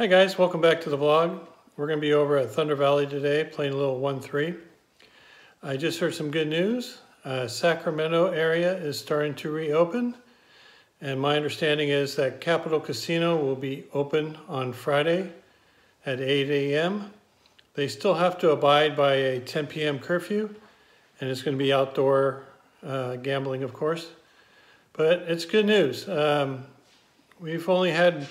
Hi guys, welcome back to the vlog. We're going to be over at Thunder Valley today playing a little 1-3. I just heard some good news. Uh, Sacramento area is starting to reopen and my understanding is that Capitol Casino will be open on Friday at 8 a.m. They still have to abide by a 10 p.m. curfew and it's going to be outdoor uh, gambling of course. But it's good news. Um, we've only had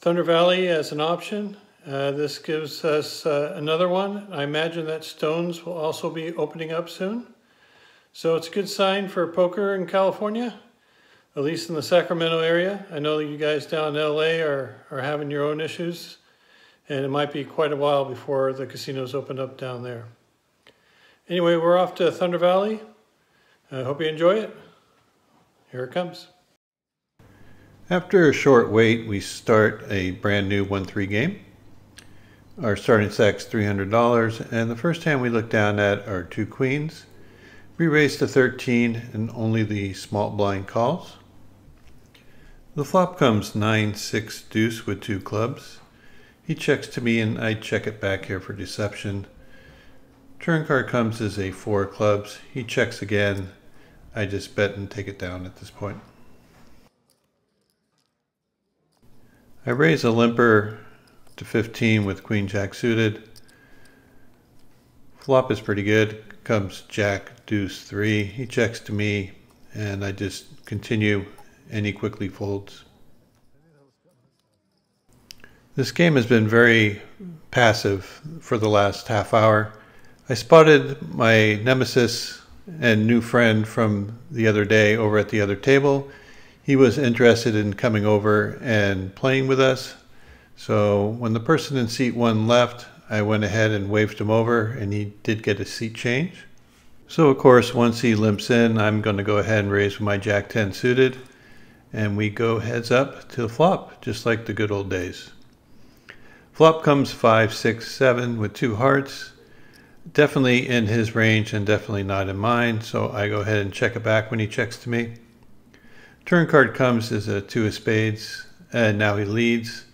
Thunder Valley as an option. Uh, this gives us uh, another one. I imagine that Stones will also be opening up soon. So it's a good sign for poker in California, at least in the Sacramento area. I know that you guys down in LA are, are having your own issues, and it might be quite a while before the casinos open up down there. Anyway, we're off to Thunder Valley. I hope you enjoy it. Here it comes. After a short wait, we start a brand new 1-3 game. Our starting stack's $300, and the first hand we look down at are two queens. We raise to 13 and only the small blind calls. The flop comes 9-6 deuce with two clubs. He checks to me and I check it back here for deception. Turn card comes as a 4 clubs. He checks again. I just bet and take it down at this point. I raise a limper to 15 with queen jack suited. Flop is pretty good. Comes jack deuce 3. He checks to me and I just continue and he quickly folds. This game has been very passive for the last half hour. I spotted my nemesis and new friend from the other day over at the other table he was interested in coming over and playing with us. So when the person in seat one left, I went ahead and waved him over and he did get a seat change. So of course, once he limps in, I'm going to go ahead and raise my Jack 10 suited and we go heads up to the flop, just like the good old days. Flop comes five, six, seven with two hearts. Definitely in his range and definitely not in mine. So I go ahead and check it back when he checks to me. Turn card comes as a two of spades, and now he leads.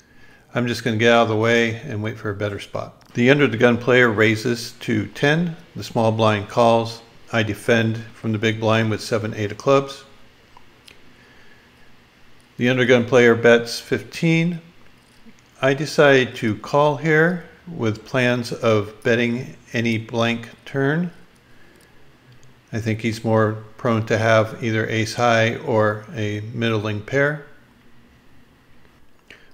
I'm just going to get out of the way and wait for a better spot. The under the gun player raises to 10. The small blind calls. I defend from the big blind with 7, 8 of clubs. The undergun player bets 15. I decide to call here with plans of betting any blank turn. I think he's more prone to have either ace high or a middling pair.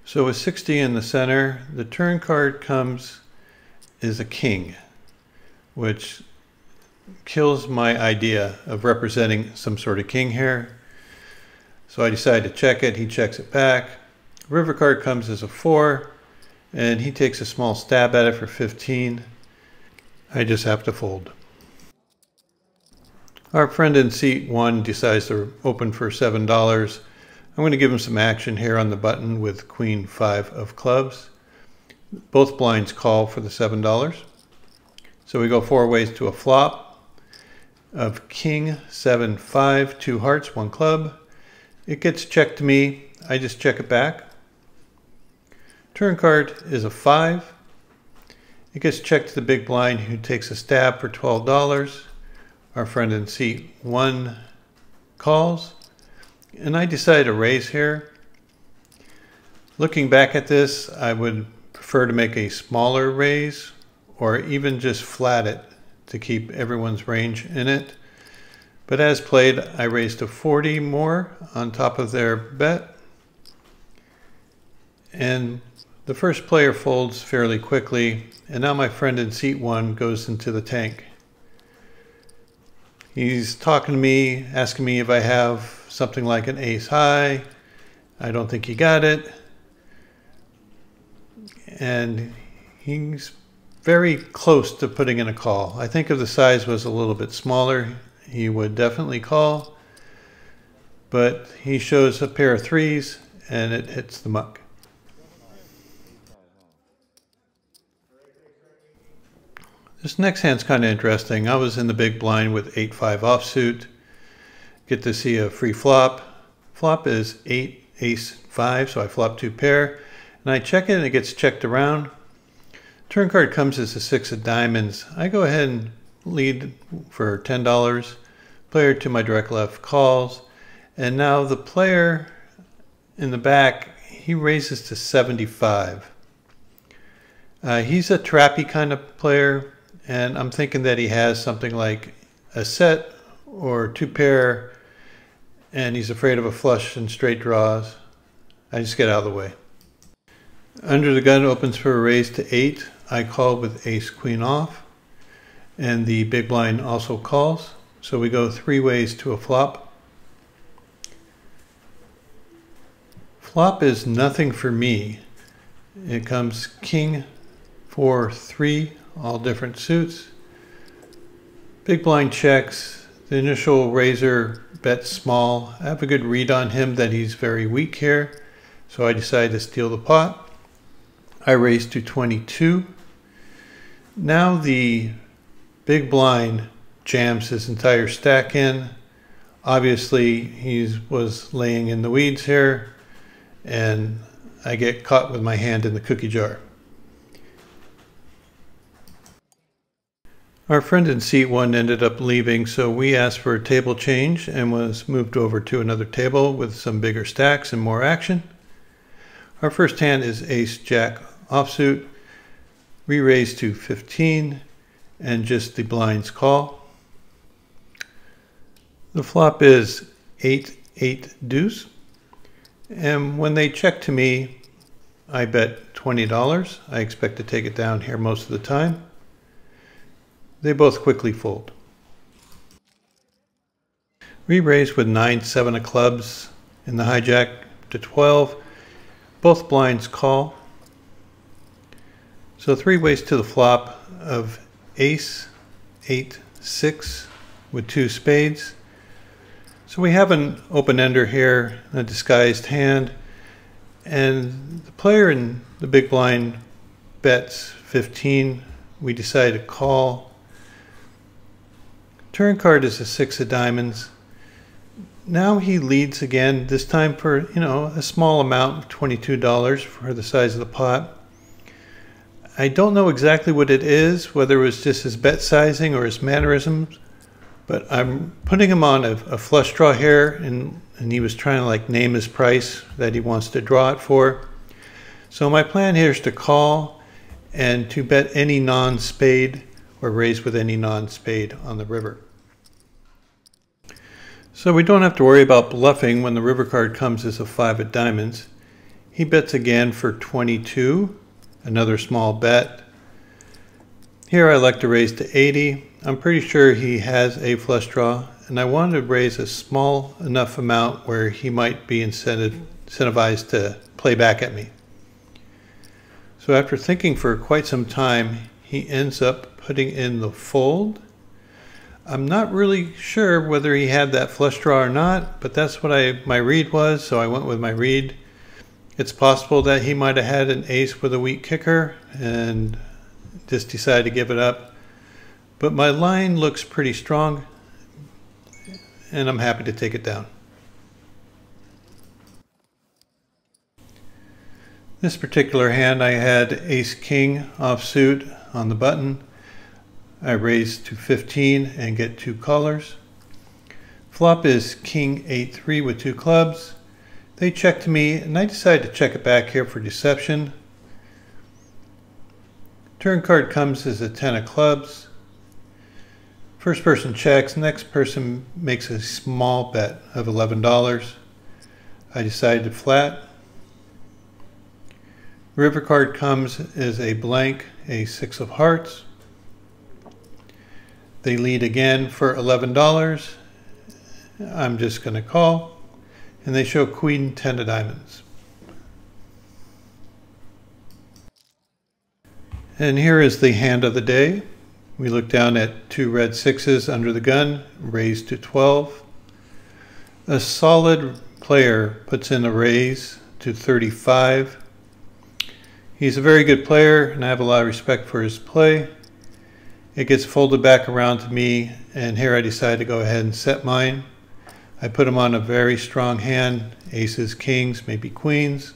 So with 60 in the center, the turn card comes is a king, which kills my idea of representing some sort of king here. So I decide to check it. He checks it back. River card comes as a four, and he takes a small stab at it for 15. I just have to fold. Our friend in seat one decides to open for $7. I'm going to give him some action here on the button with queen five of clubs. Both blinds call for the $7. So we go four ways to a flop of king, seven, five, two hearts, one club. It gets checked to me. I just check it back. Turn card is a five. It gets checked to the big blind who takes a stab for $12 our friend in seat one calls. And I decided to raise here. Looking back at this, I would prefer to make a smaller raise or even just flat it to keep everyone's range in it. But as played, I raised to 40 more on top of their bet. And the first player folds fairly quickly, and now my friend in seat one goes into the tank. He's talking to me, asking me if I have something like an ace high. I don't think he got it. And he's very close to putting in a call. I think if the size was a little bit smaller, he would definitely call. But he shows a pair of threes and it hits the muck. This next hand's kind of interesting. I was in the big blind with 8-5 offsuit. Get to see a free flop. Flop is 8 ace 5, so I flop two pair. and I check it and it gets checked around. Turn card comes as a six of diamonds. I go ahead and lead for $10. Player to my direct left calls. And now the player in the back, he raises to 75. Uh, he's a trappy kind of player, and I'm thinking that he has something like a set or two pair, and he's afraid of a flush and straight draws. I just get out of the way. Under the gun opens for a raise to eight. I call with ace queen off, and the big blind also calls. So we go three ways to a flop. Flop is nothing for me. It comes king, four, three, all different suits. Big blind checks. The initial raiser bets small. I have a good read on him that he's very weak here. So I decide to steal the pot. I raise to 22. Now the big blind jams his entire stack in. Obviously, he was laying in the weeds here, and I get caught with my hand in the cookie jar. Our friend in seat one ended up leaving, so we asked for a table change and was moved over to another table with some bigger stacks and more action. Our first hand is ace jack offsuit. We raise to 15 and just the blinds call. The flop is 8 8 deuce. And when they check to me, I bet $20. I expect to take it down here most of the time. They both quickly fold. We raise with 9 7 of clubs in the hijack to 12. Both blinds call. So three ways to the flop of ace, eight, six with two spades. So we have an open ender here, a disguised hand, and the player in the big blind bets 15. We decide to call. Turn card is a six of diamonds. Now he leads again, this time for, you know, a small amount, $22 for the size of the pot. I don't know exactly what it is, whether it was just his bet sizing or his mannerisms, but I'm putting him on a, a flush draw here, and, and he was trying to like name his price that he wants to draw it for. So my plan here is to call and to bet any non-spade or raise with any non-spade on the river. So we don't have to worry about bluffing when the river card comes as a five of diamonds. He bets again for 22 another small bet. Here I like to raise to 80. I'm pretty sure he has a flush draw and I wanted to raise a small enough amount where he might be incentivized to play back at me. So after thinking for quite some time, he ends up putting in the fold. I'm not really sure whether he had that flush draw or not, but that's what I my read was, so I went with my read. It's possible that he might have had an ace with a weak kicker and just decided to give it up. But my line looks pretty strong and I'm happy to take it down. This particular hand I had ace king offsuit on the button. I raise to 15 and get two colors. Flop is king 8-3 with two clubs. They checked me, and I decided to check it back here for deception. Turn card comes as a 10 of clubs. First person checks, next person makes a small bet of $11. I decided to flat. River card comes as a blank, a six of hearts. They lead again for $11. I'm just going to call and they show queen 10 of diamonds. And here is the hand of the day. We look down at two red sixes under the gun, raised to 12. A solid player puts in a raise to 35. He's a very good player, and I have a lot of respect for his play. It gets folded back around to me, and here I decide to go ahead and set mine. I put them on a very strong hand, aces, kings, maybe queens.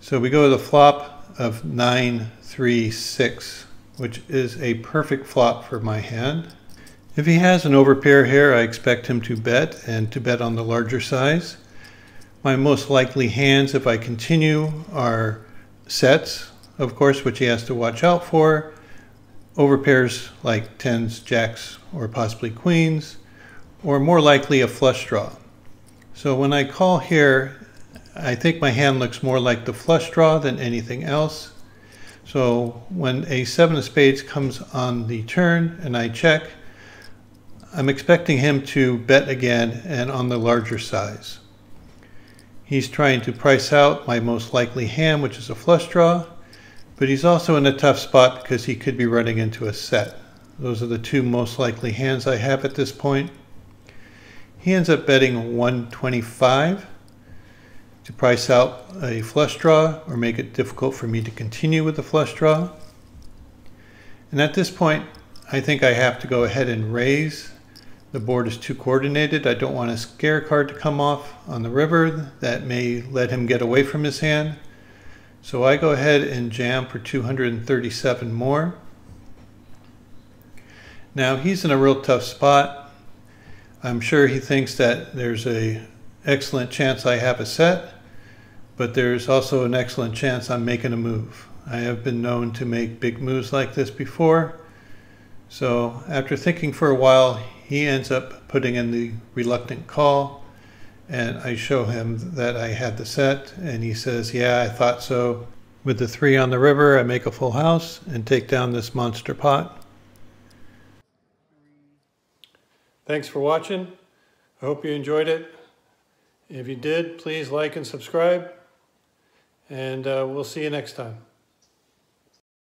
So we go to the flop of nine, three, six, which is a perfect flop for my hand. If he has an overpair here, I expect him to bet and to bet on the larger size. My most likely hands, if I continue, are sets, of course, which he has to watch out for. Overpairs like tens, jacks, or possibly queens, or more likely a flush draw. So when I call here, I think my hand looks more like the flush draw than anything else. So when a seven of spades comes on the turn and I check, I'm expecting him to bet again and on the larger size. He's trying to price out my most likely hand, which is a flush draw, but he's also in a tough spot because he could be running into a set. Those are the two most likely hands I have at this point. He ends up betting 125 to price out a flush draw or make it difficult for me to continue with the flush draw. And at this point, I think I have to go ahead and raise. The board is too coordinated. I don't want a scare card to come off on the river that may let him get away from his hand. So I go ahead and jam for 237 more. Now he's in a real tough spot. I'm sure he thinks that there's a excellent chance I have a set, but there's also an excellent chance I'm making a move. I have been known to make big moves like this before. So after thinking for a while, he ends up putting in the reluctant call and I show him that I had the set and he says, yeah, I thought so. With the three on the river, I make a full house and take down this monster pot. Thanks for watching. I hope you enjoyed it. If you did, please like and subscribe. And uh, we'll see you next time.